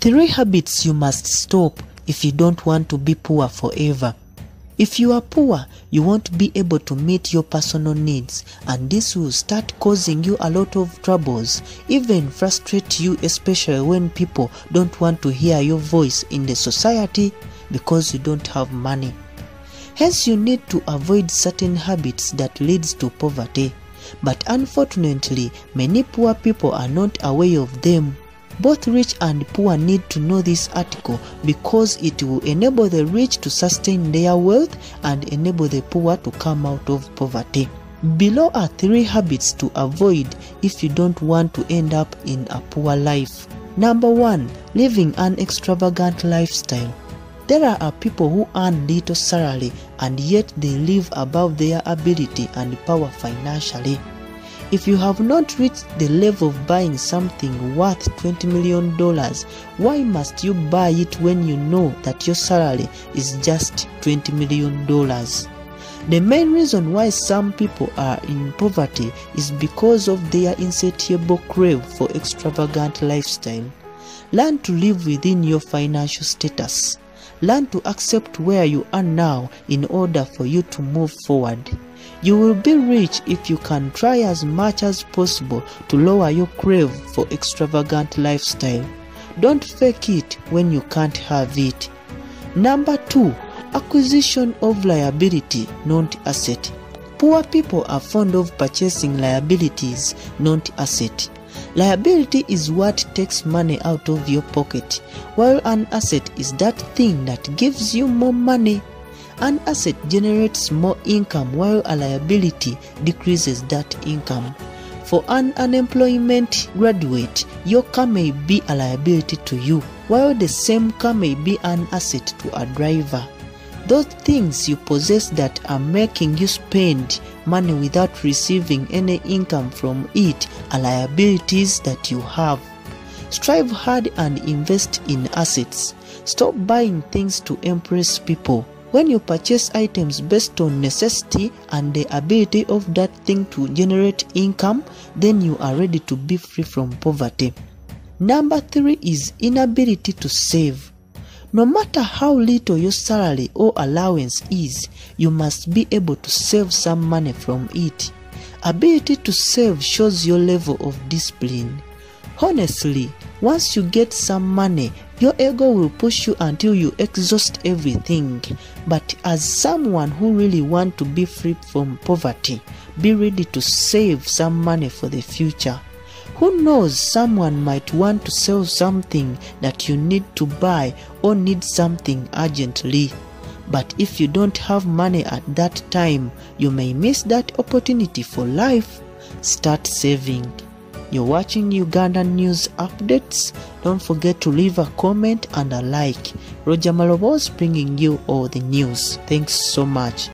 Three habits you must stop if you don't want to be poor forever. If you are poor, you won't be able to meet your personal needs, and this will start causing you a lot of troubles, even frustrate you, especially when people don't want to hear your voice in the society because you don't have money. Hence, you need to avoid certain habits that leads to poverty. But unfortunately, many poor people are not aware of them. Both rich and poor need to know this article because it will enable the rich to sustain their wealth and enable the poor to come out of poverty. Below are three habits to avoid if you don't want to end up in a poor life. Number one, living an extravagant lifestyle. There are people who earn little salary and yet they live above their ability and power financially. If you have not reached the level of buying something worth $20 million, why must you buy it when you know that your salary is just $20 million? The main reason why some people are in poverty is because of their insatiable crave for extravagant lifestyle. Learn to live within your financial status. Learn to accept where you are now in order for you to move forward. You will be rich if you can try as much as possible to lower your crave for extravagant lifestyle. Don't fake it when you can't have it. Number 2. Acquisition of liability, not asset. Poor people are fond of purchasing liabilities, not asset. Liability is what takes money out of your pocket, while an asset is that thing that gives you more money. An asset generates more income while a liability decreases that income. For an unemployment graduate, your car may be a liability to you, while the same car may be an asset to a driver. Those things you possess that are making you spend money without receiving any income from it are liabilities that you have. Strive hard and invest in assets. Stop buying things to impress people. When you purchase items based on necessity and the ability of that thing to generate income, then you are ready to be free from poverty. Number three is inability to save. No matter how little your salary or allowance is, you must be able to save some money from it. Ability to save shows your level of discipline. Honestly, once you get some money, your ego will push you until you exhaust everything. But as someone who really want to be free from poverty, be ready to save some money for the future. Who knows, someone might want to sell something that you need to buy or need something urgently. But if you don't have money at that time, you may miss that opportunity for life. Start saving. You're watching Ugandan news updates. Don't forget to leave a comment and a like. Roger Malobos bringing you all the news. Thanks so much.